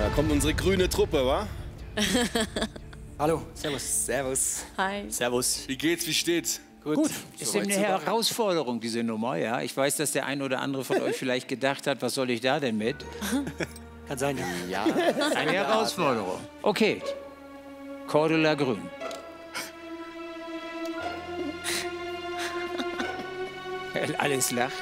Da kommt unsere grüne Truppe, wa? Hallo, servus. Servus. Hi. Servus. Wie geht's, wie steht's? Gut, ist Soweit eine. Herausforderung, diese Nummer. Ja, ich weiß, dass der ein oder andere von euch vielleicht gedacht hat, was soll ich da denn mit? Kann sein, ja. Ja. Eine Herausforderung. Okay, Cordula Grün. Alles lacht.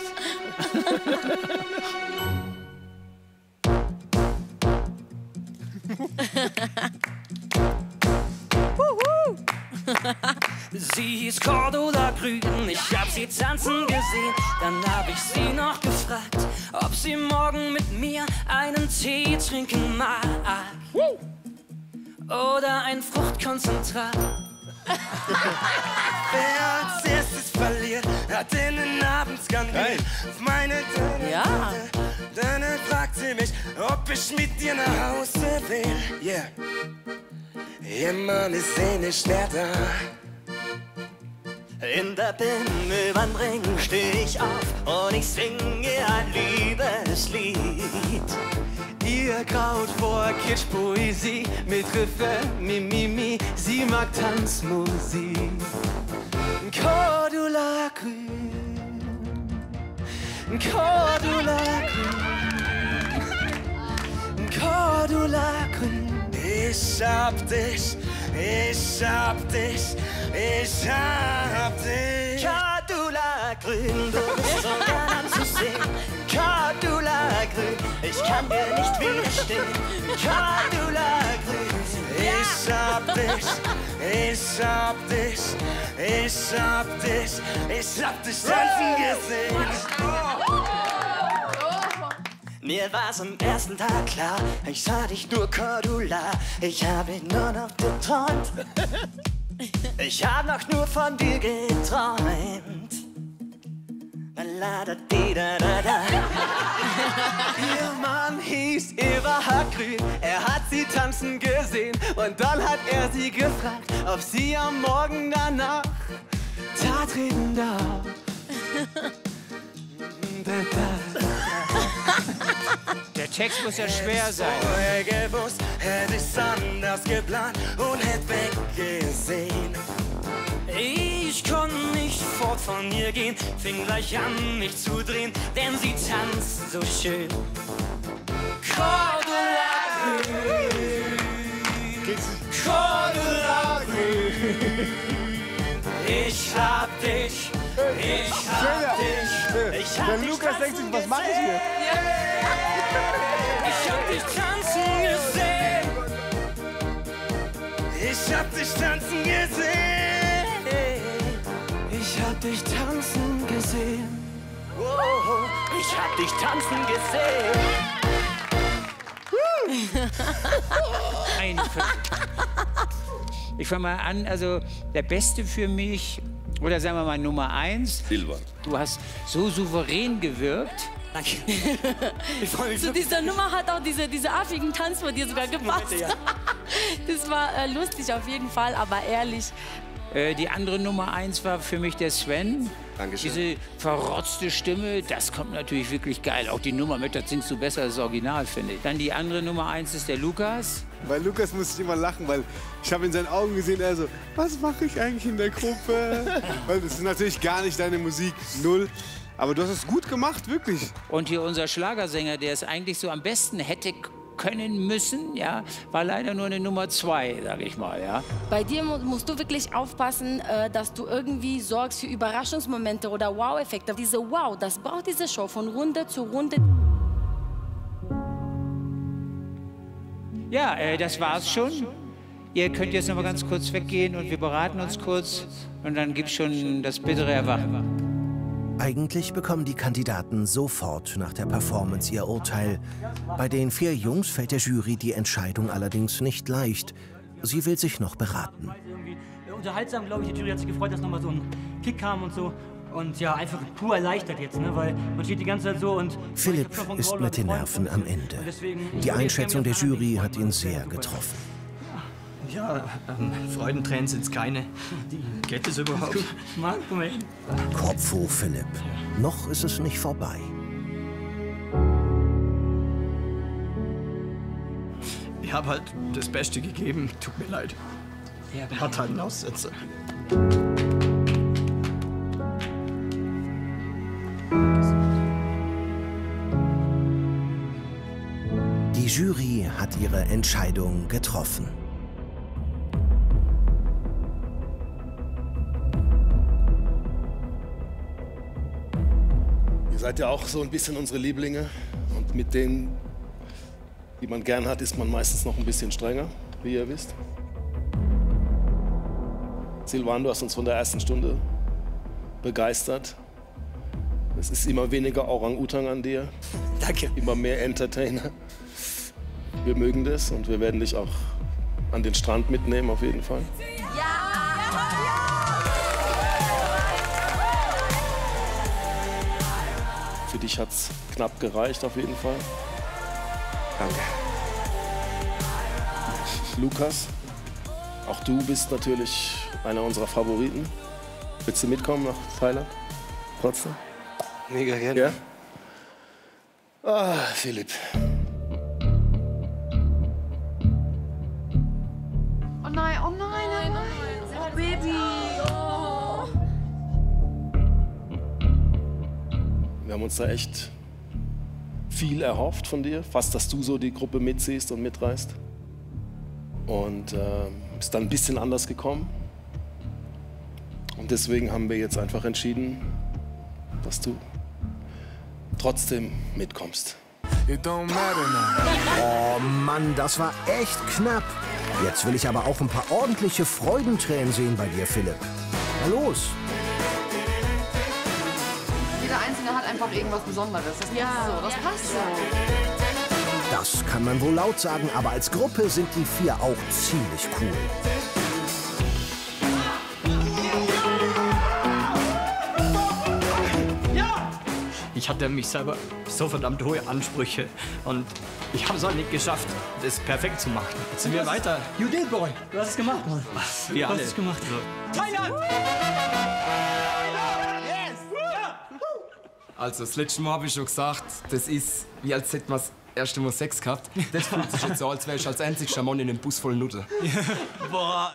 Sie ist Cordula Grün, ich hab sie tanzen gesehen. Dann hab ich sie noch gefragt, ob sie morgen mit mir einen Tee trinken mag. Oder ein Fruchtkonzentrat. Wer als erstes verliert, hat in den Abend skandiert. Hey. Auf meine Döne, Ja. Döne fragt sie mich, ob ich mit dir nach Hause will. Yeah. Ist eh nicht mehr da. In der Bimmelwanddring steh ich auf und ich singe ein Liebeslied. Ihr graut vor Kitschpoesie mit Refrain, Mimimi, sie mag Tanzmusik. Cordula grün, Cordula grün, Cordula grün. Ich hab dich, ich hab dich, ich hab dich. Cordula grün, du bist so gern anzusehen. Cordula grün, ich kann dir nicht widerstehen. Cordula grün, Ich hab dich, ich hab dich, ich hab dich, ich hab dich tanzen gesehen. Mir war's am ersten Tag klar, ich sah dich nur Cordula, ich habe nur noch geträumt. Ich hab noch nur von dir geträumt. La da di da da da. Ihr Mann hieß Everhard Grün, er hat sie tanzen gesehen und dann hat er sie gefragt, ob sie am Morgen danach da treten darf. Da, da. Der Text muss ja schwer sein. Vorher gewusst, hätte ich's anders geplant und hätte weggesehen. Ich konnte nicht fort von ihr gehen, fing gleich an mich zu drehen, denn sie tanzt so schön. Cordula grün, Cordula grün. Ich hab dich, ich hab dich, Der Lukas denkt sich, was mache ich hier? Ich hab dich tanzen gesehen. Ich hab dich tanzen gesehen. Ich hab dich tanzen gesehen. Oh, ich hab dich tanzen gesehen. Ein ich fange mal an, also der Beste für mich, oder sagen wir mal Nummer eins, Silber. du hast so souverän gewirkt. Danke. Ich freue mich Zu dieser Nummer hat auch diese, diese affigen Tanz von dir sogar gepasst. Das war äh, lustig auf jeden Fall, aber ehrlich. Äh, die andere Nummer eins war für mich der Sven. Dankeschön. Diese verrotzte Stimme, das kommt natürlich wirklich geil. Auch die Nummer mit, das singst du besser als das Original, finde ich. Dann die andere Nummer eins ist der Lukas. Bei Lukas musste ich immer lachen, weil ich habe in seinen Augen gesehen, er so, was mache ich eigentlich in der Gruppe? weil das ist natürlich gar nicht deine Musik, null. Aber du hast es gut gemacht, wirklich. Und hier unser Schlagersänger, der es eigentlich so am besten hätte können müssen, ja, war leider nur eine Nummer zwei, sage ich mal, ja. Bei dir mu musst du wirklich aufpassen, äh, dass du irgendwie sorgst für Überraschungsmomente oder Wow-Effekte. Diese Wow, das braucht diese Show von Runde zu Runde. Ja, äh, das war's schon. Ihr könnt jetzt noch mal ganz kurz weggehen und wir beraten uns kurz und dann gibt's schon das bittere Erwachen. Eigentlich bekommen die Kandidaten sofort nach der Performance ihr Urteil. Bei den vier Jungs fällt der Jury die Entscheidung allerdings nicht leicht. Sie will sich noch beraten. Irgendwie unterhaltsam, glaube ich. Die Jury hat sich gefreut, dass nochmal so ein Kick kam und so. Und ja, einfach pur erleichtert jetzt, ne? weil man steht die ganze Zeit so und... Philipp ist mit den Nerven am Ende. Die Einschätzung der Jury hat ihn sehr getroffen. Ja, ähm, Freudentränen sind's keine. Geht es überhaupt? Kopf hoch, Philipp. Noch ist es nicht vorbei. Ich habe halt das Beste gegeben. Tut mir leid. Er hat halt einen Aussetzer. Die Jury hat ihre Entscheidung getroffen. Ihr seid ja auch so ein bisschen unsere Lieblinge. Und mit denen, die man gern hat, ist man meistens noch ein bisschen strenger, wie ihr wisst. Silvan, du hast uns von der ersten Stunde begeistert. Es ist immer weniger Orang-Utang an dir. Danke. Immer mehr Entertainer. Wir mögen das und wir werden dich auch an den Strand mitnehmen, auf jeden Fall. Für dich hat es knapp gereicht, auf jeden Fall. Danke. Lukas, auch du bist natürlich einer unserer Favoriten. Willst du mitkommen nach Thailand? Trotzdem? Mega gerne. Ja? Ah, Philipp. Wir haben uns da echt viel erhofft von dir. Fast, dass du so die Gruppe mitziehst und mitreißt. Und äh, ist dann ein bisschen anders gekommen. Und deswegen haben wir jetzt einfach entschieden, dass du trotzdem mitkommst. Oh Mann, das war echt knapp. Jetzt will ich aber auch ein paar ordentliche Freudentränen sehen bei dir, Philipp. Na los. Jeder Einzelne hat einfach irgendwas Besonderes. Das ja. so, das passt so. Das kann man wohl laut sagen, aber als Gruppe sind die vier auch ziemlich cool. Ich hatte mich selber so verdammt hohe Ansprüche. Und ich habe es halt nicht geschafft, das perfekt zu machen. Jetzt sind wir weiter. You did, boy. Du hast es gemacht, Mann. Wir Du alle. hast es gemacht. Thailand! Also, das letzte Mal habe ich schon gesagt, das ist, wie als hätte man das erste Mal Sex gehabt. Das fühlt sich jetzt so, als wäre ich als einzigster Mann in einem Bus voll Nutte. Boah.